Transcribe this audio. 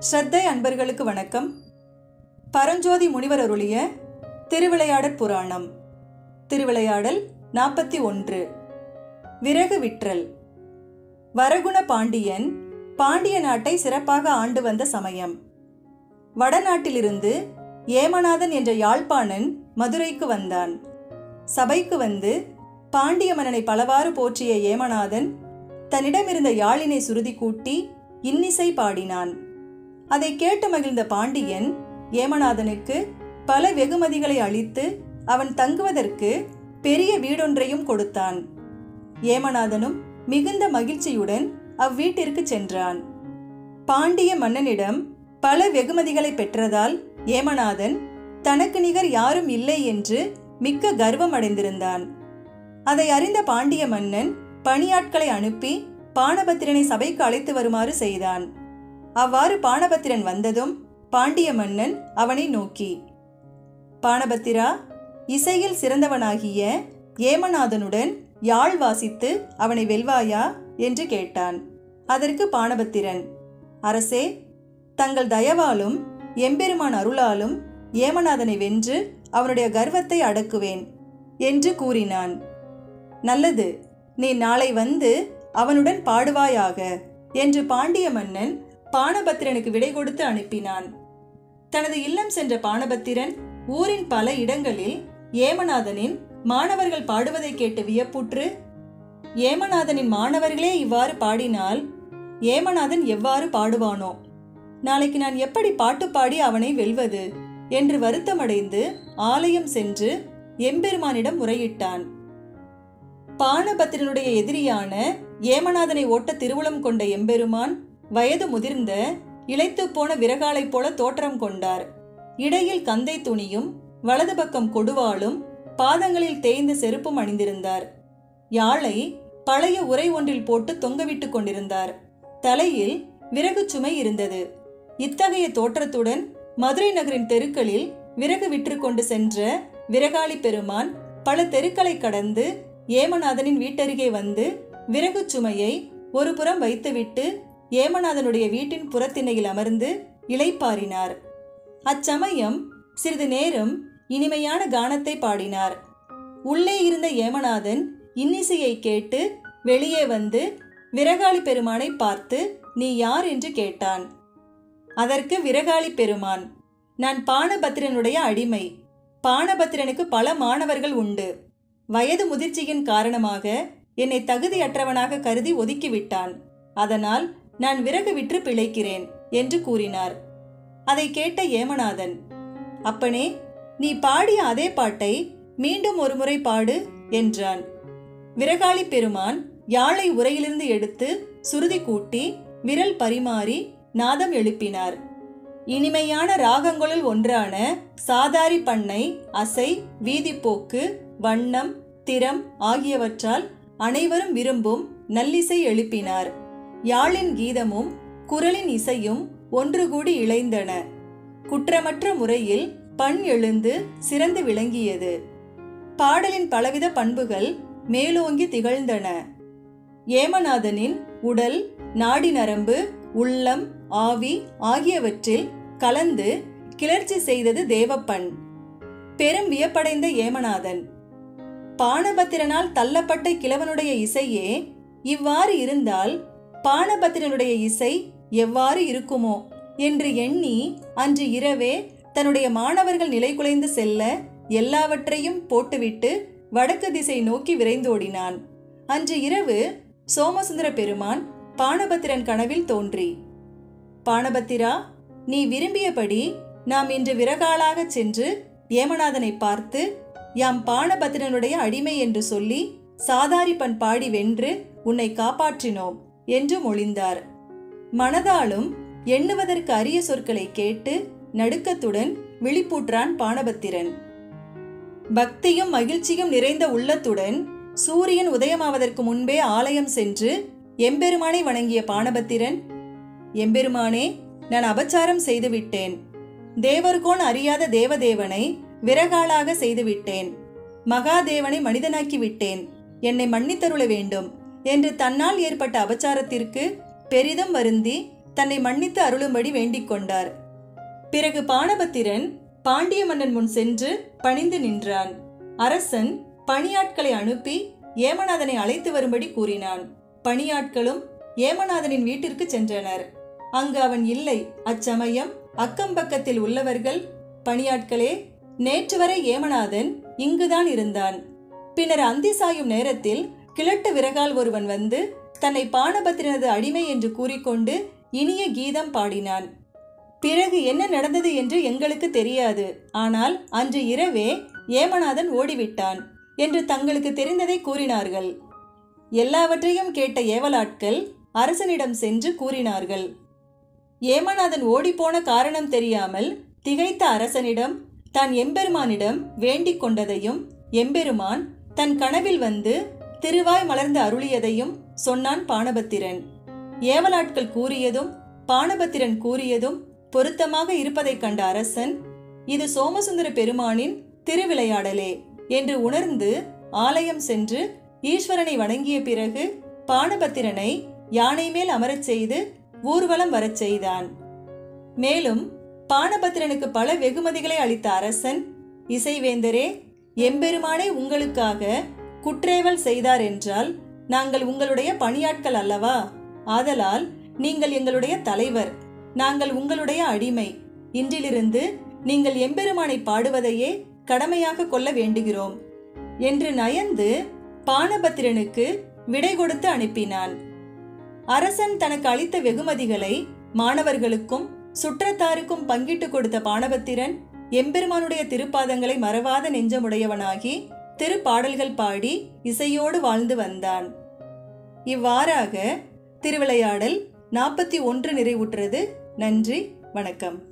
ஸ்ரத்தை அன்பர்களுக்கு வணக்கம். பரஞ்சோதி முனிவர் அருளிய திருவிளையாடற் புராணம். திருவிளையாடல் நாற்பத்தி ஒன்று. விறகு விற்றல். வரகுண பாண்டியன் பாண்டிய நாட்டை சிறப்பாக ஆண்டு வந்த சமயம். வடநாட்டிலிருந்து ஏமநாதன் என்ற யாழ்ப்பாணன் மதுரைக்கு வந்தான். சபைக்கு வந்து பாண்டிய மன்னனை பலவாறு போற்றிய ஏமநாதன் தன்னிடமிருந்த யாழினை சுருதி கூட்டி இன்னிசை பாடினான். அதை கேட்டு மகிழ்ந்த பாண்டியன் ஏமநாதனுக்கு பல வெகுமதிகளை அளித்து அவன் தங்குவதற்கு பெரிய வீடொன்றையும் கொடுத்தான். ஏமநாதனும் மிகுந்த மகிழ்ச்சியுடன் அவ்வீட்டிற்கு சென்றான். பாண்டிய மன்னனிடம் பல வெகுமதிகளை பெற்றதால் ஏமநாதன் தனக்கு நிகர் யாரும் இல்லை என்று மிக்க கர்வம் அடைந்திருந்தான். அதை அறிந்த பாண்டிய மன்னன் பணியாட்களை அனுப்பி பானபத்திரனை சபைக்கு அழைத்து வருமாறு செய்தான். அவ்வாறு பாணபத்திரன் வந்ததும் பாண்டிய மன்னன் அவனை நோக்கி பாணபத்திரா இசையில் சிறந்தவனாகிய ஏமநாதனுடன் யாழ் வாசித்து அவனை வெல்வாயா? என்று கேட்டான். அதற்கு பாணபத்திரன் அரசே தங்கள் தயவாலும் எம்பெருமான் அருளாலும் ஏமநாதனை வென்று அவனுடைய கர்வத்தை அடக்குவேன் என்று கூறினான். நல்லது நீ நாளை வந்து அவனுடன் பாடுவாயாக என்று பாண்டிய மன்னன் பானபத்திரனுக்கு விடை கொடுத்து அனுப்பினான். தனது இல்லம் சென்ற பானபத்திரன் ஊரின் பல இடங்களில் ஏமநாதனின் மாணவர்கள் பாடுவதை கேட்டு வியப்புற்று ஏமநாதனின் மாணவர்களே இவ்வாறு பாடினால் ஏமநாதன் எவ்வாறு பாடுவானோ? நாளைக்கு நான் எப்படி பாட்டு பாடி அவனை வெல்வது? என்று வருத்தமடைந்து ஆலயம் சென்று எம்பெருமானிடம் முறையிட்டான். பானபத்திரனுடைய எதிரியான ஏமநாதனை ஓட்ட திருவுளம் கொண்ட எம்பெருமான் வயது முதிர்ந்த இழைத்து போன விறகாலைப் போல தோற்றம் கொண்டார். இடையில் கந்தை துணியும் வலது பக்கம் கொடுவாளும் பாதங்களில் தேய்ந்த செருப்பும் அணிந்திருந்தார். யாழை பழைய உரை ஒன்றில் போட்டு தொங்கவிட்டுக் கொண்டிருந்தார். தலையில் விறகு சுமை இருந்தது. இத்தகைய தோற்றத்துடன் மதுரை நகரின் தெருக்களில் விறகு விற்று கொண்டு சென்ற விறகாளி பெருமான் பல தெருக்களை கடந்து ஏமநாதனின் வீட்டருகே வந்து விறகு சுமையை ஒரு புறம் வைத்துவிட்டு ஏமநாதனுடைய வீட்டின் புறத்திணையில் அமர்ந்து இளைப்பாறினார். அச்சமயம் சிறிது நேரம் இனிமையான கானத்தை பாடினார். உள்ளே இருந்த ஏமநாதன் இன்னிசையை கேட்டு வெளியே வந்து விரகாளி பெருமானை பார்த்து நீ யார்? என்று கேட்டான். அதற்கு விரகாளி பெருமான். நான் பானபத்திரனுடைய அடிமை. பானபத்திரனுக்கு பல மாணவர்கள் உண்டு. வயது முதிர்ச்சியின் காரணமாக என்னை தகுதியற்றவனாக கருதி ஒதுக்கிவிட்டான் அதனால் நான் விறகு விற்று பிழைக்கிறேன் என்று கூறினார். அதை கேட்ட ஏமநாதன் அப்பனே நீ பாடிய அதே பாட்டை மீண்டும் ஒருமுறை பாடு என்றான். விறகாளி பெருமான் யாழை உரையிலிருந்து எடுத்து சுருதி கூட்டி விரல் பரிமாறி நாதம் எழுப்பினார். இனிமையான ராகங்களுள் ஒன்றான சாதாரி பண்ணை அசை வீதிப்போக்கு வண்ணம் திறம் ஆகியவற்றால் அனைவரும் விரும்பும் நல்லிசை எழுப்பினார். யாழின் கீதமும் குரலின் இசையும் ஒன்று கூடி இழைந்தன. குற்றமற்ற முறையில் பண் எழுந்து சிறந்து விளங்கியது. பாடலின் பலவித பண்புகள் மேலோங்கி திகழ்ந்தன. ஏமநாதனின் உடல் நாடி நரம்பு உள்ளம் ஆவி ஆகியவற்றில் கலந்து கிளர்ச்சி செய்தது தேவப்பண். பெரும் வியப்படைந்த ஏமநாதன். பானபத்திரனால் தள்ளப்பட்ட கிழவனுடைய இசையே இவ்வாறு இருந்தால் பானபத்திரனுடைய இசை எவ்வாறு இருக்குமோ என்று எண்ணி அன்று இரவே தன்னுடைய மாணவர்கள் நிலை குலைந்து செல்ல எல்லாவற்றையும் போட்டுவிட்டு வடக்கு திசை நோக்கி விரைந்தோடினான். அன்று இரவு சோமசுந்தர பெருமான் பானபத்திரன் கனவில் தோன்றி பானபத்திரா நீ விரும்பியபடி நாம் இன்று விறகாலாக சென்று ஏமநாதனை பார்த்து யாம் பானபத்திரனுடைய அடிமை என்று சொல்லி சாதாரி பண் பாடி வென்று உன்னை காப்பாற்றினோம். என்று மொழிந்தார். மனதாலும் எண்ணுவதற்கு அரிய சொற்களை கேட்டு நடுக்கத்துடன் விழிப்பூற்றான் பானபத்திரன். பக்தியும் மகிழ்ச்சியும் நிறைந்த உள்ளத்துடன் சூரியன் உதயமாவதற்கு முன்பே ஆலயம் சென்று எம்பெருமானை வணங்கிய பானபத்திரன் எம்பெருமானே நான் அபச்சாரம் செய்துவிட்டேன். தேவர்கோன் அறியாத தேவதேவனை விறகாலாக செய்துவிட்டேன். மகாதேவனை மனிதனாக்கி விட்டேன் என்னை மன்னித்தருள வேண்டும். என்று தன்னால் ஏற்பட்ட அபச்சாரத்திற்கு பெரிதும் வருந்தி தன்னை மன்னித்து அருளும்படி வேண்டிக் கொண்டார். பிறகு பாணபத்திரன் பாண்டிய மன்னன் முன் சென்று பணிந்து நின்றான். அரசன் பணியாட்களை அனுப்பி ஏமநாதனை அழைத்து வரும்படி கூறினான். பணியாட்களும் ஏமநாதனின் வீட்டிற்கு சென்றனர். அங்கு அவன் இல்லை அச்சமயம் அக்கம்பக்கத்தில் உள்ளவர்கள் பணியாட்களே நேற்று வரை ஏமநாதன் இங்குதான் இருந்தான். பின்னர் அந்தி சாயும் நேரத்தில் கிழட்டு விறகால் ஒருவன் வந்து தன்னை பானபத்திரனது அடிமை என்று கூறிக்கொண்டு இனிய கீதம் பாடினான். பிறகு என்ன நடந்தது என்று எங்களுக்கு தெரியாது. ஆனால் அன்று இரவே ஏமநாதன் ஓடிவிட்டான் என்று தங்களுக்கு தெரிந்ததை கூறினார்கள். எல்லாவற்றையும் கேட்ட ஏவலாட்கள் அரசனிடம் சென்று கூறினார்கள். ஏமநாதன் ஓடிப்போன காரணம் தெரியாமல் திகைத்த அரசனிடம் தான் எம்பெருமானிடம் வேண்டிக் கொண்டதையும் எம்பெருமான் தன் கனவில் வந்து திருவாய் மலர்ந்து அருளியதையும் சொன்னான் பானபத்திரன். ஏவலாட்கள் கூறியதும் பானபத்திரன் கூறியதும் பொருத்தமாக இருப்பதைக் கண்ட அரசன் இது சோமசுந்தர பெருமானின் திருவிளையாடலே என்று உணர்ந்து ஆலயம் சென்று ஈஸ்வரனை வணங்கிய பிறகு பானபத்திரனை யானை மேல் அமரச் செய்து ஊர்வலம் வரச் செய்தான். மேலும் பானபத்திரனுக்கு பல வெகுமதிகளை அளித்த அரசன் இசைவேந்தரே எம்பெருமானே உங்களுக்காக குற்றேவல் செய்தார் என்றால் நாங்கள் உங்களுடைய பணியாட்கள் அல்லவா? ஆதலால் நீங்கள் எங்களுடைய தலைவர் நாங்கள் உங்களுடைய அடிமை. இன்றிலிருந்து நீங்கள் எம்பெருமானை பாடுவதையே கடமையாக கொள்ள வேண்டுகிறோம் என்று நயந்து பானபத்திரனுக்கு விடை கொடுத்து அனுப்பினான். அரசன் தனக்கு அளித்த வெகுமதிகளை மாணவர்களுக்கும் சுற்றத்தாருக்கும் பங்கிட்டு கொடுத்த பானபத்திரன் எம்பெருமானுடைய திருப்பாதங்களை மறவாத நெஞ்சமுடையவனாகி திருப்பாடல்கள் பாடி இசையோடு வாழ்ந்து வந்தான். இவ்வாறாக திருவிளையாடல் நாற்பத்தி ஒன்று நிறைவுற்றது. நன்றி வணக்கம்.